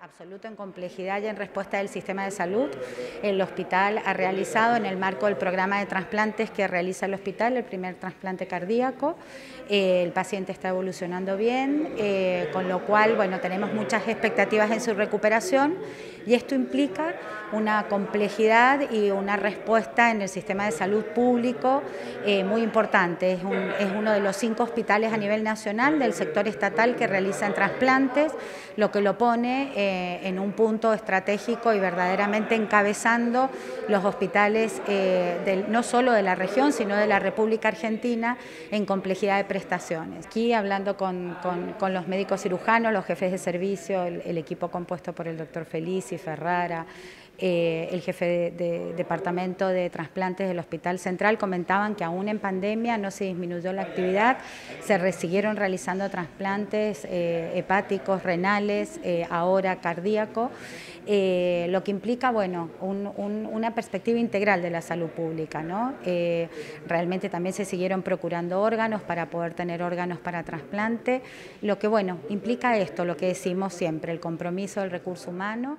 absoluto en complejidad y en respuesta del sistema de salud. El hospital ha realizado en el marco del programa de trasplantes que realiza el hospital el primer trasplante cardíaco. Eh, el paciente está evolucionando bien, eh, con lo cual bueno, tenemos muchas expectativas en su recuperación y esto implica una complejidad y una respuesta en el sistema de salud público eh, muy importante. Es, es uno de los cinco hospitales a nivel nacional del sector estatal que realizan trasplantes, lo que lo pone eh, en un punto estratégico y verdaderamente encabezando los hospitales eh, no solo de la región, sino de la República Argentina en complejidad de prestaciones. Aquí hablando con, los médicos cirujanos, los jefes de servicio, el, equipo compuesto por el doctor Felici, Ferrara, eh, el jefe de, departamento de trasplantes del Hospital Central comentaban que aún en pandemia no se disminuyó la actividad, se siguieron realizando trasplantes eh, hepáticos, renales, eh, ahora cardíaco, lo que implica bueno, una perspectiva integral de la salud pública. ¿no? realmente también se siguieron procurando órganos para poder tener órganos para trasplante, lo que bueno, implica esto, lo que decimos siempre, el compromiso del recurso humano.